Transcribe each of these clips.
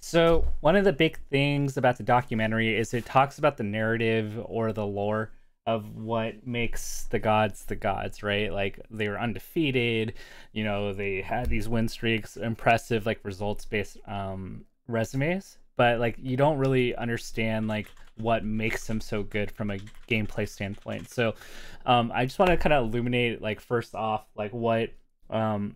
So one of the big things about the documentary is it talks about the narrative or the lore of what makes the gods the gods, right? Like they were undefeated, you know, they had these win streaks, impressive like results based um resumes, but like you don't really understand like what makes them so good from a gameplay standpoint. So um I just want to kind of illuminate like first off like what um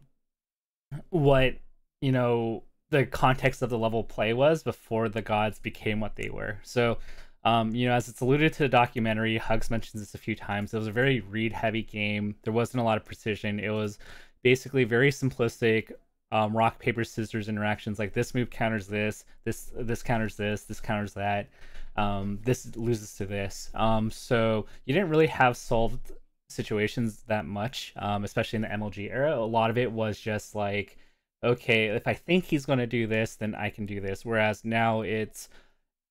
what you know the context of the level play was before the gods became what they were. So, um, you know, as it's alluded to the documentary, Hugs mentions this a few times. It was a very read heavy game. There wasn't a lot of precision. It was basically very simplistic um, rock paper scissors interactions. Like this move counters this, this this counters this, this counters that. Um, this loses to this. Um, so you didn't really have solved situations that much, um, especially in the MLG era. A lot of it was just like okay, if I think he's going to do this, then I can do this. Whereas now it's,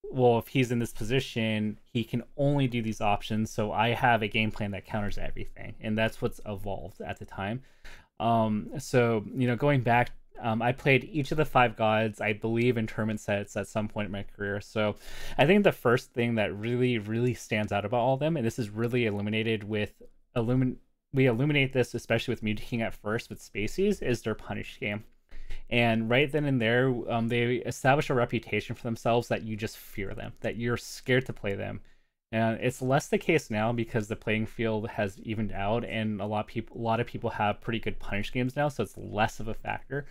well, if he's in this position, he can only do these options. So I have a game plan that counters everything. And that's what's evolved at the time. Um, so, you know, going back, um, I played each of the five gods, I believe, in tournament sets at some point in my career. So I think the first thing that really, really stands out about all of them, and this is really illuminated with illumin we illuminate this especially with King at first with Spaces, is their punish game and right then and there um, they establish a reputation for themselves that you just fear them that you're scared to play them. And it's less the case now because the playing field has evened out and a lot of people a lot of people have pretty good punish games now so it's less of a factor.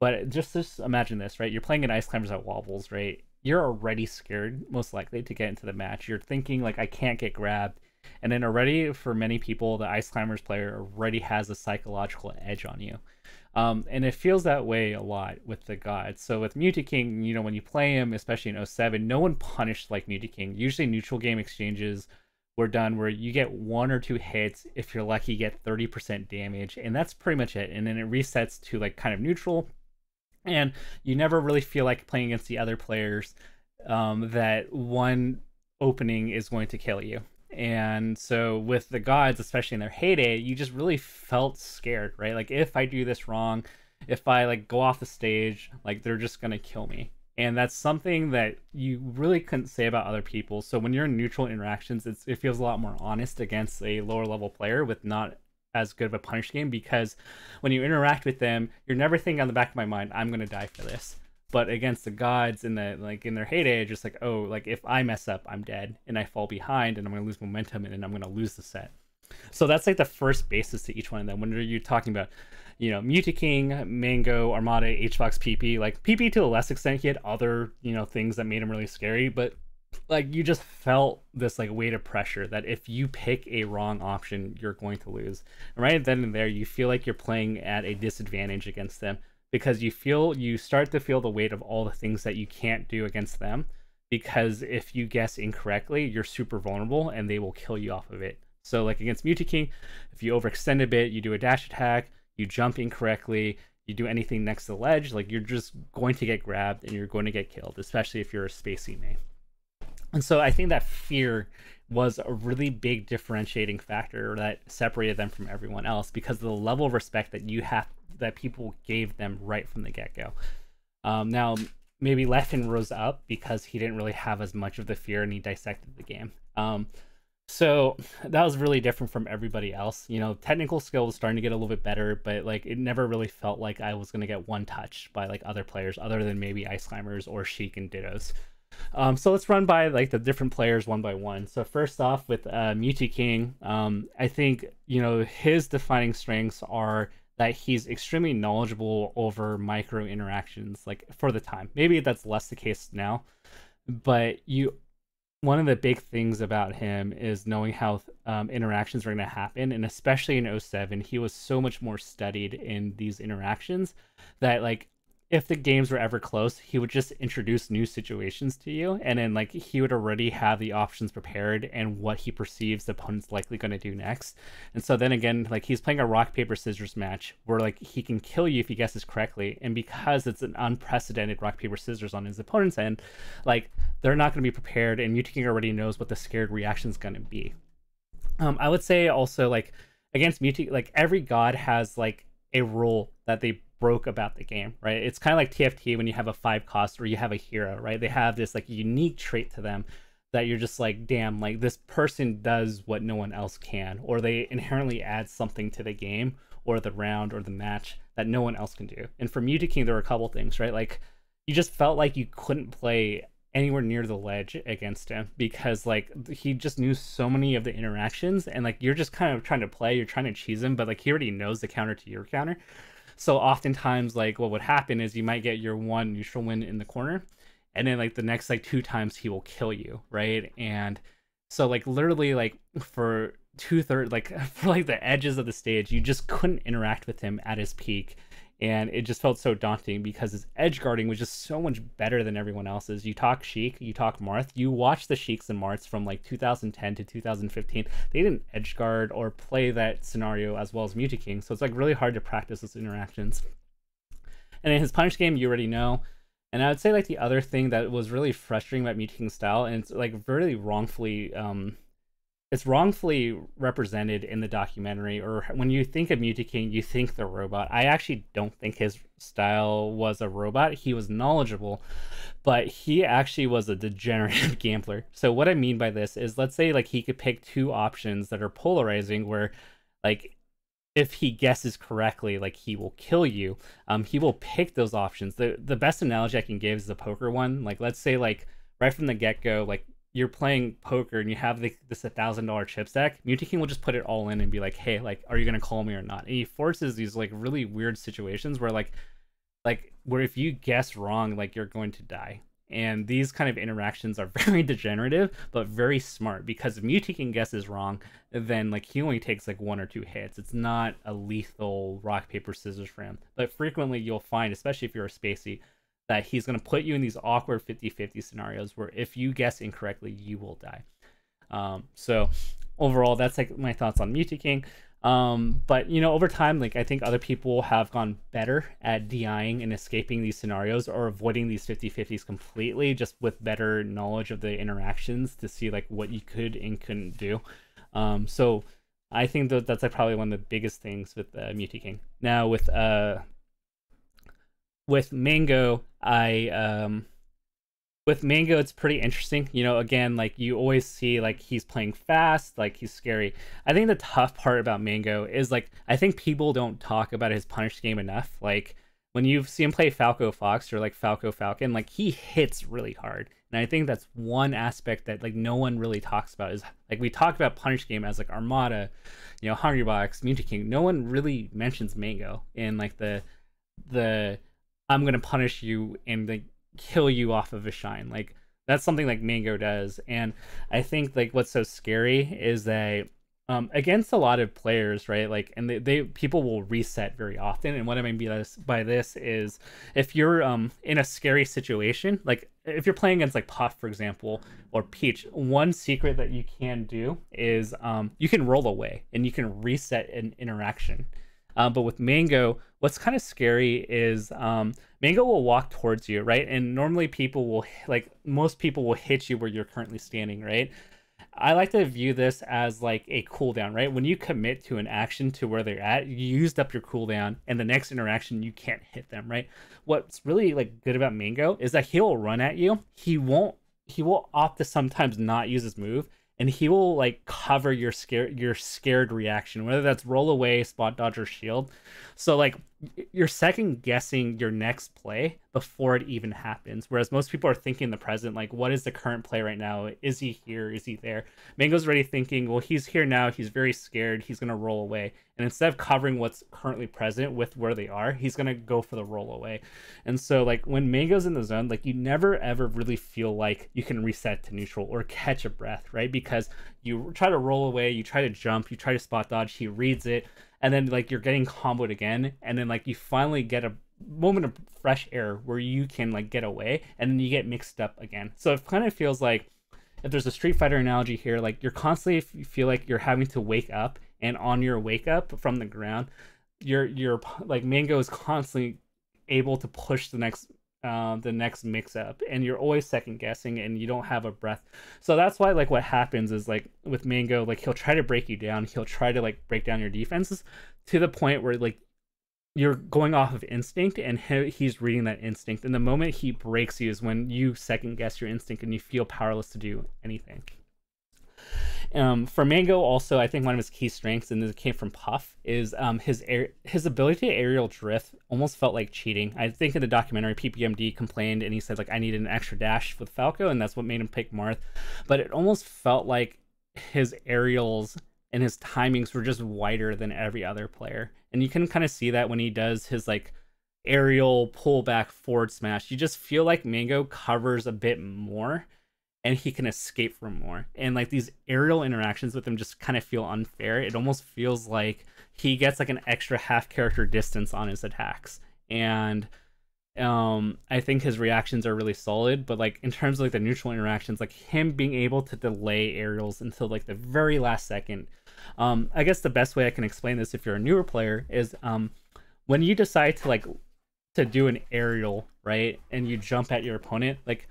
But just just imagine this right? You're playing an ice climbers at wobbles right? You're already scared most likely to get into the match. You're thinking like i can't get grabbed. And then already for many people the ice climbers player already has a psychological edge on you um, and it feels that way a lot with the gods. So with Mew2King, you know, when you play him, especially in 07, no one punished like Mew2King. Usually neutral game exchanges were done where you get one or two hits. If you're lucky, get 30% damage. And that's pretty much it. And then it resets to like kind of neutral. And you never really feel like playing against the other players um, that one opening is going to kill you. And so with the gods, especially in their heyday, you just really felt scared, right? Like if I do this wrong, if I like go off the stage, like they're just gonna kill me. And that's something that you really couldn't say about other people. So when you're in neutral interactions, it feels a lot more honest against a lower level player with not as good of a punish game because when you interact with them, you're never thinking on the back of my mind, I'm gonna die for this but against the gods in the like in their heyday just like oh like if i mess up i'm dead and i fall behind and i'm to lose momentum and then i'm to lose the set. So that's like the first basis to each one of them. When are you're talking about you know Mew2King mango armada hbox pp like pp to a less extent he had other you know things that made him really scary but like you just felt this like weight of pressure that if you pick a wrong option you're going to lose. And right then and there you feel like you're playing at a disadvantage against them because you feel you start to feel the weight of all the things that you can't do against them because if you guess incorrectly you're super vulnerable and they will kill you off of it. So like against Mew2King if you overextend a bit you do a dash attack you jump incorrectly you do anything next to the ledge like you're just going to get grabbed and you're going to get killed especially if you're a spacey main and so i think that fear was a really big differentiating factor that separated them from everyone else because of the level of respect that you have that people gave them right from the get go. Um, now, maybe Leffen rose up because he didn't really have as much of the fear and he dissected the game. Um, so that was really different from everybody else. You know, technical skill was starting to get a little bit better, but like it never really felt like I was gonna get one touch by like other players other than maybe Ice Climbers or Sheik and Dittos. Um, so let's run by like the different players one by one. So first off with uh, Mew2King, um, I think you know his defining strengths are that he's extremely knowledgeable over micro interactions like for the time. Maybe that's less the case now but you one of the big things about him is knowing how um, interactions are going to happen and especially in 07 he was so much more studied in these interactions that like if the games were ever close, he would just introduce new situations to you, and then like he would already have the options prepared and what he perceives the opponent's likely going to do next. And so then again, like he's playing a rock paper scissors match where like he can kill you if he guesses correctly, and because it's an unprecedented rock paper scissors on his opponent's end, like they're not going to be prepared, and Mew2King already knows what the scared reaction is going to be. Um, I would say also like against Mewtwo, like every god has like a role that they broke about the game, right? It's kind of like TFT when you have a five cost or you have a hero, right? They have this like unique trait to them that you're just like, damn, like this person does what no one else can, or they inherently add something to the game or the round or the match that no one else can do. And for King, there were a couple things, right? Like you just felt like you couldn't play anywhere near the ledge against him because like he just knew so many of the interactions and like you're just kind of trying to play you're trying to cheese him but like he already knows the counter to your counter so oftentimes like what would happen is you might get your one neutral win in the corner and then like the next like two times he will kill you right? And so like literally like for two thirds like for like the edges of the stage you just couldn't interact with him at his peak and it just felt so daunting because his edge guarding was just so much better than everyone else's. You talk Sheik, you talk Marth, you watch the Sheiks and Marths from like 2010 to 2015. They didn't edge guard or play that scenario as well as King, so it's like really hard to practice those interactions. And in his punish game, you already know. And I would say like the other thing that was really frustrating about King's style, and it's like very wrongfully um, it's wrongfully represented in the documentary or when you think of King, you think the robot. I actually don't think his style was a robot. He was knowledgeable but he actually was a degenerative gambler. So what i mean by this is let's say like he could pick two options that are polarizing where like if he guesses correctly like he will kill you. Um he will pick those options. The the best analogy i can give is the poker one. Like let's say like right from the get-go like you're playing poker and you have the, this thousand dollar chip stack, King will just put it all in and be like, "Hey, like, are you gonna call me or not?" And he forces these like really weird situations where like, like where if you guess wrong, like you're going to die. And these kind of interactions are very degenerative, but very smart because if King guesses wrong, then like he only takes like one or two hits. It's not a lethal rock paper scissors for him. But frequently you'll find, especially if you're a spacey, that he's going to put you in these awkward 50-50 scenarios where if you guess incorrectly you will die um, so overall that's like my thoughts on King. um, but you know over time like i think other people have gone better at DIing and escaping these scenarios or avoiding these 50-50s completely just with better knowledge of the interactions to see like what you could and couldn't do um, so i think that that's like probably one of the biggest things with uh, King. now with uh with Mango, I um with Mango it's pretty interesting. You know, again, like you always see like he's playing fast, like he's scary. I think the tough part about Mango is like I think people don't talk about his punish game enough. Like when you see him play Falco Fox or like Falco Falcon, like he hits really hard. And I think that's one aspect that like no one really talks about is like we talk about punish game as like Armada, you know, Hungrybox, Mew2King. No one really mentions Mango in like the the I'm gonna punish you and like kill you off of a shine. Like that's something like Mango does, and I think like what's so scary is that um, against a lot of players, right? Like, and they, they people will reset very often. And what I mean by this, by this is if you're um in a scary situation, like if you're playing against like Puff, for example, or Peach, one secret that you can do is um you can roll away and you can reset an interaction. Um, but with Mango, what's kind of scary is um, Mango will walk towards you, right? And normally people will, like, most people will hit you where you're currently standing, right? I like to view this as like a cooldown, right? When you commit to an action to where they're at, you used up your cooldown, and the next interaction you can't hit them, right? What's really like good about Mango is that he'll run at you. He won't. He will opt to sometimes not use his move, and he will like cover your scare your scared reaction, whether that's roll away, spot dodge, or shield. So like you're second guessing your next play before it even happens. Whereas most people are thinking the present, like, what is the current play right now? Is he here? Is he there? Mango's already thinking, well, he's here now. He's very scared. He's gonna roll away. And instead of covering what's currently present with where they are, he's gonna go for the roll away. And so like when Mango's in the zone, like you never ever really feel like you can reset to neutral or catch a breath, right? Because you try to roll away, you try to jump, you try to spot dodge, he reads it and then like you're getting comboed again, and then like you finally get a moment of fresh air where you can like get away, and then you get mixed up again. So it kind of feels like if there's a Street Fighter analogy here, like you're constantly if you feel like you're having to wake up, and on your wake up from the ground, you're you're like Mango is constantly able to push the next uh, the next mix up and you're always second guessing and you don't have a breath. So that's why like what happens is like with mango like he'll try to break you down. He'll try to like break down your defenses to the point where like you're going off of instinct and he's reading that instinct. And the moment he breaks you is when you second guess your instinct and you feel powerless to do anything um, for Mango, also, I think one of his key strengths, and this came from Puff, is um, his air, his ability to aerial drift almost felt like cheating. I think in the documentary, PPMD complained and he said like I needed an extra dash with Falco, and that's what made him pick Marth. But it almost felt like his aerials and his timings were just wider than every other player, and you can kind of see that when he does his like aerial pullback forward smash. You just feel like Mango covers a bit more and he can escape from more. And like these aerial interactions with him just kind of feel unfair. It almost feels like he gets like an extra half character distance on his attacks. And um I think his reactions are really solid, but like in terms of like the neutral interactions, like him being able to delay aerials until like the very last second. Um I guess the best way I can explain this if you're a newer player is um when you decide to like to do an aerial, right? And you jump at your opponent, like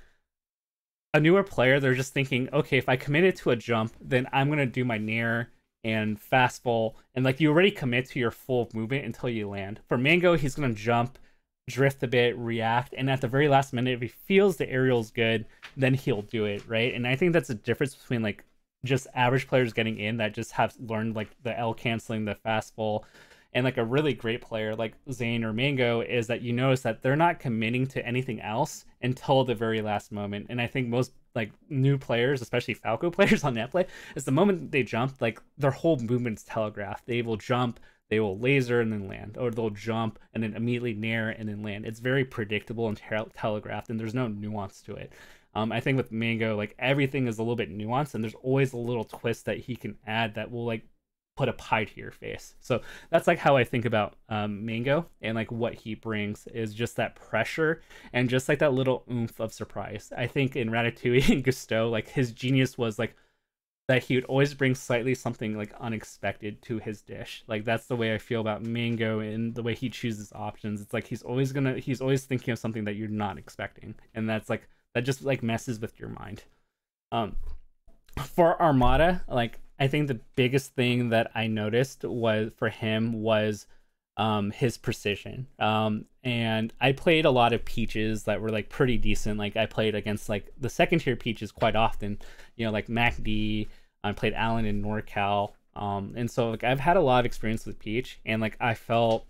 a newer player, they're just thinking, okay, if I commit it to a jump, then I'm gonna do my nair and fastfall, and like you already commit to your full movement until you land. For Mango, he's gonna jump, drift a bit, react, and at the very last minute, if he feels the aerial's good, then he'll do it, right? And I think that's the difference between like just average players getting in that just have learned like the L canceling, the fastfall, and like a really great player like Zain or Mango is that you notice that they're not committing to anything else until the very last moment. And I think most like new players, especially Falco players on NetPlay, is the moment they jump, like their whole movement's telegraphed. They will jump, they will laser and then land, or they'll jump and then immediately nair and then land. It's very predictable and te- telegraphed, and there's no nuance to it. Um, I think with Mango, like everything is a little bit nuanced, and there's always a little twist that he can add that will like put a pie to your face. So that's like how I think about um, Mango and like what he brings is just that pressure and just like that little oomph of surprise. I think in Ratatouille and Gusteau, like his genius was like that he would always bring slightly something like unexpected to his dish. Like that's the way I feel about Mango and the way he chooses options. It's like he's always gonna he's always thinking of something that you're not expecting, and that's like that just like messes with your mind. Um, for Armada, like I think the biggest thing that I noticed was for him was um, his precision. Um, and I played a lot of peaches that were like pretty decent. Like I played against like the second tier peaches quite often, you know, like MacD. I played Alan in NorCal. Um, and so like I've had a lot of experience with Peach, and like I felt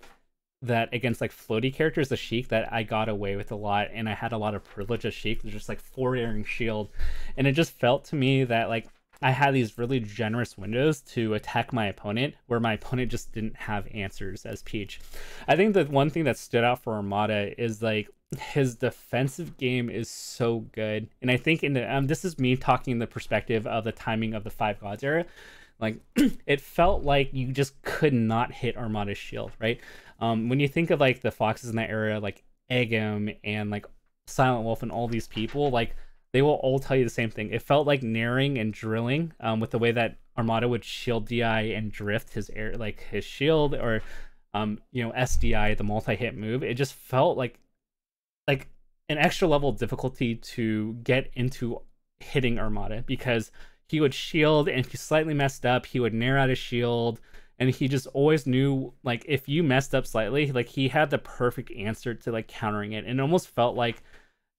that against like floaty characters, the Sheik, that I got away with a lot, and I had a lot of privilege as Sheik. Just like four airing shield, and it just felt to me that like I had these really generous windows to attack my opponent where my opponent just didn't have answers as Peach. I think the one thing that stood out for Armada is like his defensive game is so good. And I think in the um, this is me talking in the perspective of the timing of the Five Gods era. Like it felt like you just could not hit Armada's shield, right? Um, when you think of like the foxes in that era, like Eggm and like Silent Wolf and all these people, like they will all tell you the same thing. It felt like nairing and drilling um, with the way that Armada would shield DI and drift his air, like his shield or, um, you know, SDI, the multi-hit move. It just felt like, like an extra level of difficulty to get into hitting Armada because he would shield and if he slightly messed up, he would nair out his shield. And he just always knew, like, if you messed up slightly, like, he had the perfect answer to, like, countering it. And it almost felt like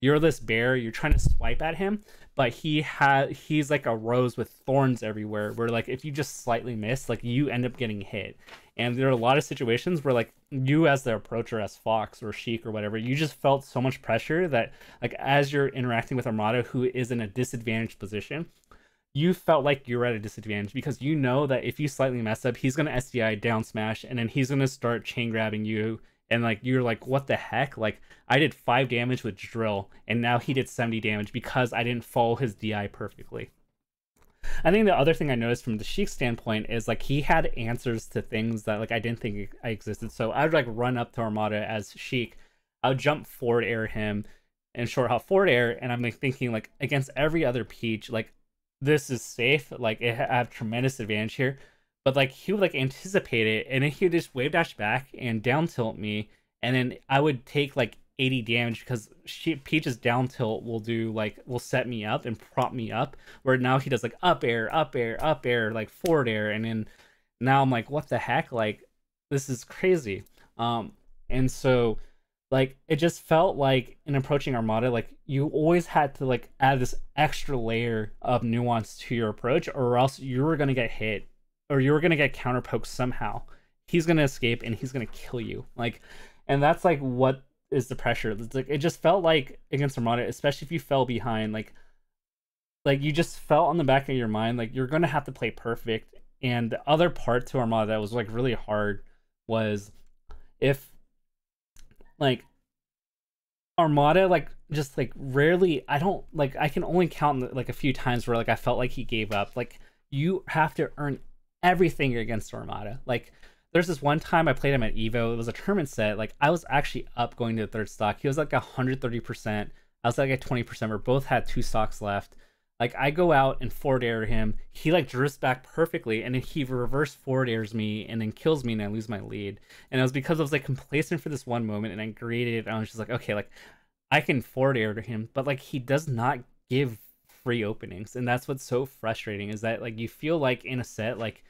you're this bear, you're trying to swipe at him, but he had he's like a rose with thorns everywhere where like if you just slightly miss, like you end up getting hit. And there are a lot of situations where like you as the approacher as Fox or Sheik or whatever, you just felt so much pressure that like as you're interacting with Armada who is in a disadvantaged position, you felt like you're at a disadvantage because you know that if you slightly mess up, he's gonna SDI down smash and then he's gonna start chain grabbing you and like you're like what the heck? Like i did five damage with drill and now he did 70 damage because i didn't follow his di perfectly. I think the other thing i noticed from the sheik standpoint is like he had answers to things that like i didn't think i existed. So i would like run up to armada as sheik. I would jump forward air him and short hop forward air and i'm like thinking like against every other peach like this is safe. Like i have tremendous advantage here but like he would like anticipate it and then he would just wave dash back and down tilt me and then I would take like 80 damage because she, Peach's down tilt will do like will set me up and prop me up where now he does like up air up air up air like forward air and then now I'm like what the heck? Like this is crazy. Um And so like it just felt like in approaching Armada, like you always had to like add this extra layer of nuance to your approach, or else you were gonna get hit, or you're gonna get counterpoked somehow. He's gonna escape and he's gonna kill you. Like, and that's like what is the pressure. It's like it just felt like against Armada, especially if you fell behind, like like you just felt on the back of your mind like you're gonna have to play perfect. And the other part to Armada that was like really hard was if like Armada like just like rarely I don't like I can only count like a few times where like I felt like he gave up. Like you have to earn everything against Armada. Like there's this one time I played him at Evo. It was a tournament set. Like I was actually up going to the third stock. He was like 130%. I was like at 20%. We both had two stocks left. Like I go out and forward air him. He like drifts back perfectly, and then he reverse forward airs me, and then kills me, and I lose my lead. And it was because I was like complacent for this one moment, and I graded. And I was just like, okay, like I can forward air to him, but like he does not give free openings, and that's what's so frustrating. Is that like you feel like in a set like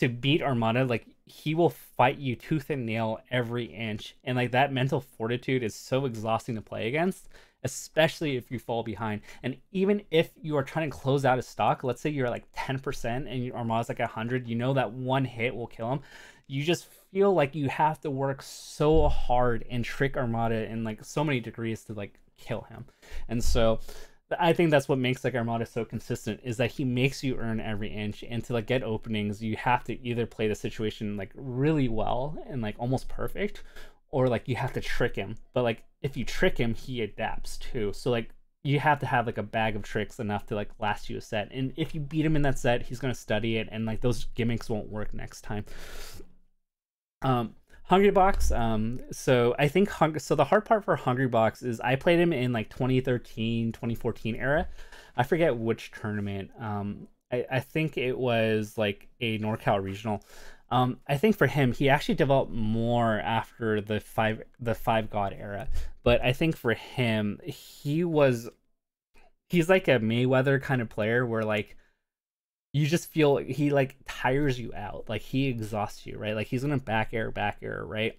to beat Armada, like he will fight you tooth and nail every inch, and like that mental fortitude is so exhausting to play against especially if you fall behind. And even if you are trying to close out a stock, let's say you're like 10% and your Armada's like 100, you know that one hit will kill him. You just feel like you have to work so hard and trick Armada in like so many degrees to like kill him. And so I think that's what makes like Armada so consistent is that he makes you earn every inch and to like get openings you have to either play the situation like really well and like almost perfect or like you have to trick him. But like if you trick him, he adapts too. So like you have to have like a bag of tricks enough to like last you a set. And if you beat him in that set, he's gonna study it, and like those gimmicks won't work next time. Um, Hungrybox. Um, so I think Hung- so the hard part for Hungry Box is I played him in like 2013, 2014 era. I forget which tournament. Um, I, I think it was like a NorCal regional. Um, I think for him, he actually developed more after the five the five god era. But I think for him, he was he's like a Mayweather kind of player where like you just feel he like tires you out, like he exhausts you, right? Like he's gonna back air, back air, right?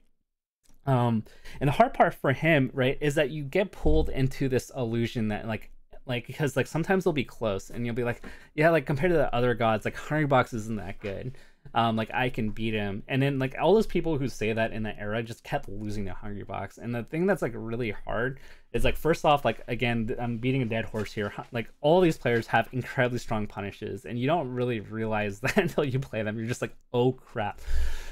Um, and the hard part for him, right, is that you get pulled into this illusion that like like because like sometimes they'll be close and you'll be like yeah like compared to the other gods like Hungrybox isn't that good um, like I can beat him. And then like all those people who say that in that era just kept losing to Hungry Box. And the thing that's like really hard is like first off, like again, I'm beating a dead horse here. Like all these players have incredibly strong punishes, and you don't really realize that until you play them. You're just like, oh crap.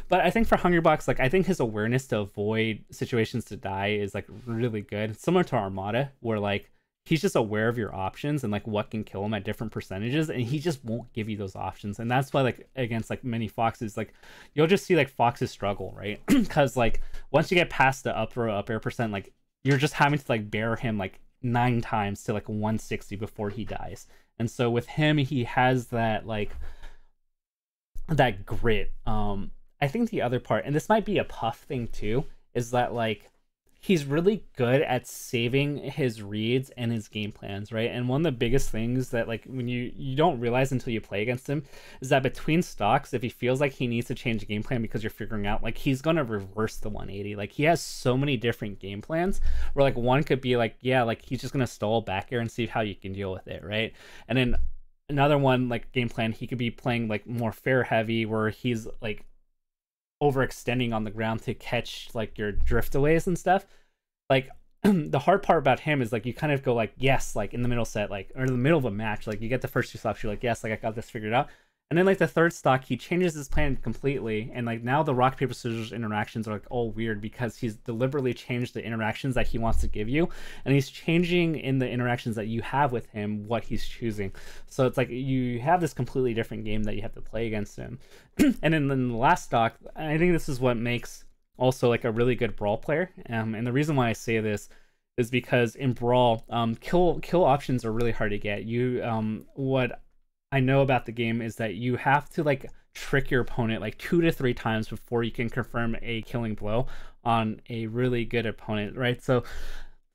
But I think for Hungrybox, like I think his awareness to avoid situations to die is like really good. Similar to Armada, where like he's just aware of your options and like what can kill him at different percentages and he just won't give you those options. And that's why like against like many foxes like you'll just see like foxes struggle right? Because like once you get past the up throw up air percent like you're just having to like bear him like nine times to like 160 before he dies. And so with him he has that like that grit. Um i think the other part and this might be a puff thing too is that like he's really good at saving his reads and his game plans, right? And one of the biggest things that like when you you don't realize until you play against him is that between stocks, if he feels like he needs to change game plan because you're figuring out like he's gonna reverse the 180. Like he has so many different game plans where like one could be like, yeah, like he's just gonna stall back here and see how you can deal with it, right? And then another one like game plan, he could be playing like more fair heavy where he's like overextending on the ground to catch like your driftaways and stuff. Like the hard part about him is like you kind of go like yes, like in the middle set, like or in the middle of a match, like you get the first two slaps, you're like yes, like I got this figured out. And then like the third stock, he changes his plan completely, and like now the rock paper scissors interactions are like all weird because he's deliberately changed the interactions that he wants to give you, and he's changing in the interactions that you have with him what he's choosing. So it's like you have this completely different game that you have to play against him. and then the last stock, I think this is what makes also like a really good brawl player. Um, and the reason why I say this is because in brawl, um, kill kill options are really hard to get. You um, what I know about the game is that you have to like trick your opponent like two to three times before you can confirm a killing blow on a really good opponent, right? So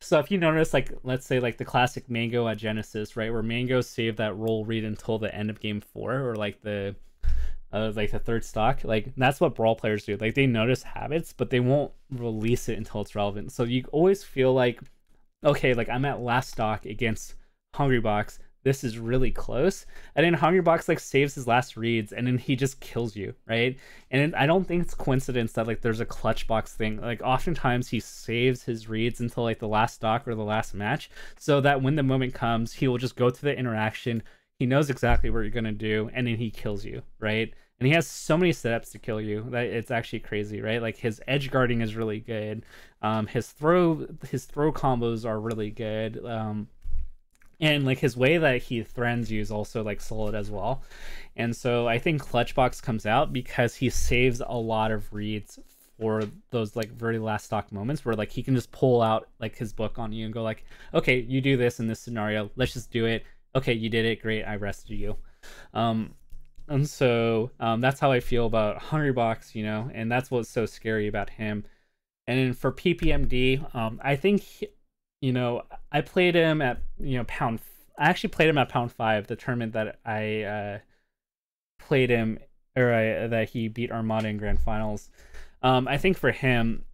so if you notice like let's say like the classic Mango at Genesis, right, where Mango saved that roll read until the end of game four, or like the uh, like the third stock. Like that's what brawl players do. Like they notice habits, but they won't release it until it's relevant. So you always feel like, okay, like I'm at last stock against Hungrybox. This is really close, and then Hungrybox like saves his last reads, and then he just kills you, right? And I don't think it's coincidence that like there's a clutch box thing. Like oftentimes he saves his reads until like the last stock or the last match, so that when the moment comes, he will just go through the interaction, he knows exactly what you're gonna do, and then he kills you, right? And he has so many setups to kill you that it's actually crazy, right? Like his edge guarding is really good. Um, his throw his throw combos are really good. Um, and like his way that he threatens you is also like solid as well. And so I think Clutchbox comes out because he saves a lot of reads for those like very last stock moments where like he can just pull out like his book on you and go like, okay, you do this in this scenario, let's just do it okay, you did it, great, I rested you. Um, and so um, that's how I feel about Hungrybox, you know, and that's what's so scary about him. And for PPMD, um, I think, he, you know, I played him at, you know, pound, I actually played him at pound five, the tournament that I uh, played him, or I, that he beat Armada in grand finals. Um, I think for him,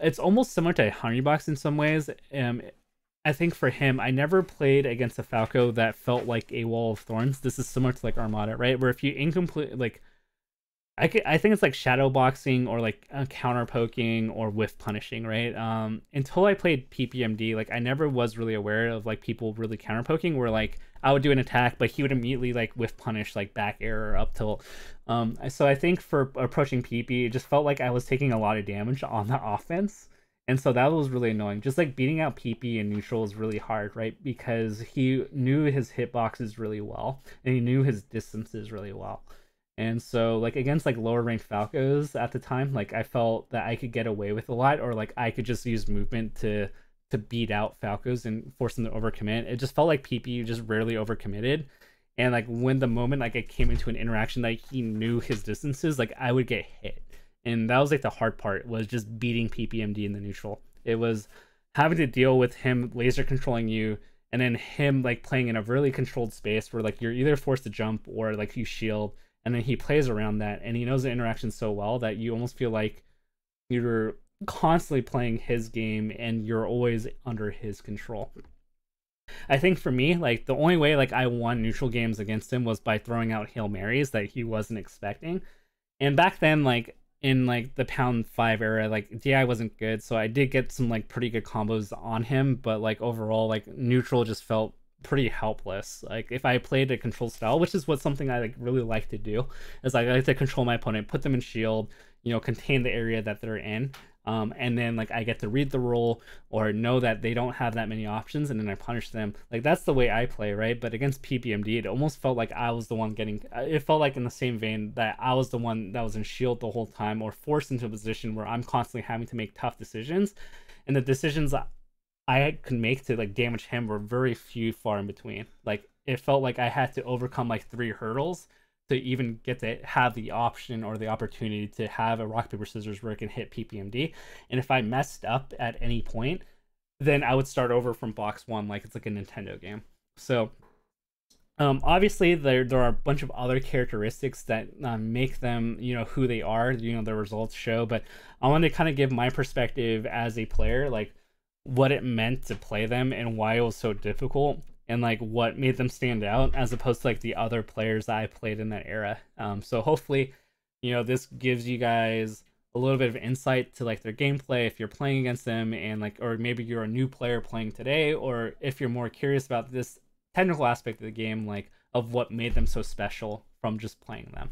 it's almost similar to Hungrybox in some ways. Um, I think for him, I never played against a Falco that felt like a wall of thorns. This is similar to like Armada, right? Where if you incomplete, like, I, could, I think it's like shadow boxing or like uh, counter poking or whiff punishing, right? Um, until I played PPMD, like I never was really aware of like people really counter poking. Where like I would do an attack, but he would immediately like whiff punish like back air or up tilt. Um, so I think for approaching PP, it just felt like I was taking a lot of damage on the offense and so that was really annoying. Just like beating out PP in neutral is really hard, right? Because he knew his hitboxes really well and he knew his distances really well. And so like against like lower ranked Falcos at the time, like I felt that I could get away with a lot or like I could just use movement to to beat out Falcos and force them to overcommit. It just felt like PP just rarely overcommitted. And like when the moment like I came into an interaction that he knew his distances, like I would get hit and that was like the hard part was just beating PPMD in the neutral. It was having to deal with him laser controlling you and then him like playing in a really controlled space where like you're either forced to jump or like you shield and then he plays around that and he knows the interaction so well that you almost feel like you're constantly playing his game and you're always under his control. I think for me, like the only way like I won neutral games against him was by throwing out Hail Marys that he wasn't expecting. And back then, like in like the pound five era, like DI wasn't good, so I did get some like pretty good combos on him, but like overall, like neutral just felt pretty helpless. Like if I played a control style, which is what something I like really like to do, is like I like to control my opponent, put them in shield, you know, contain the area that they're in, um, and then like I get to read the role or know that they don't have that many options, and then I punish them. Like that's the way I play, right? But against PPMD, it almost felt like I was the one getting. Uh, it felt like in the same vein that I was the one that was in shield the whole time, or forced into a position where I'm constantly having to make tough decisions, and the decisions I could make to like damage him were very few far in between. Like it felt like I had to overcome like three hurdles to even get to have the option or the opportunity to have a rock paper scissors where it can hit PPMD. And if I messed up at any point, then I would start over from box one like it's like a Nintendo game. So um, obviously there there are a bunch of other characteristics that um, make them you know who they are. You know the results show, but I want to kind of give my perspective as a player, like what it meant to play them and why it was so difficult and like what made them stand out as opposed to like the other players that I played in that era. Um, so hopefully, you know, this gives you guys a little bit of insight to like their gameplay if you're playing against them and like or maybe you're a new player playing today or if you're more curious about this technical aspect of the game like of what made them so special from just playing them.